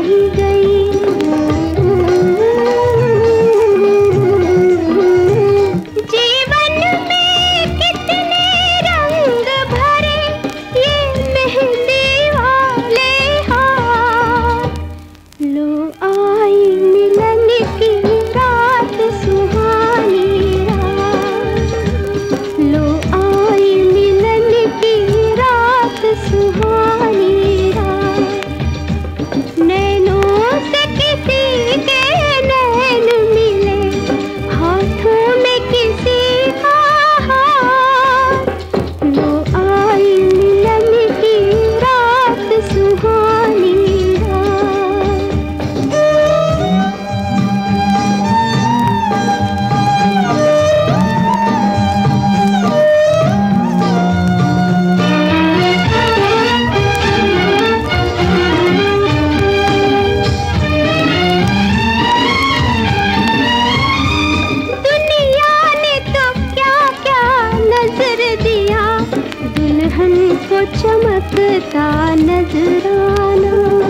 नहीं गए चमकता नजराना।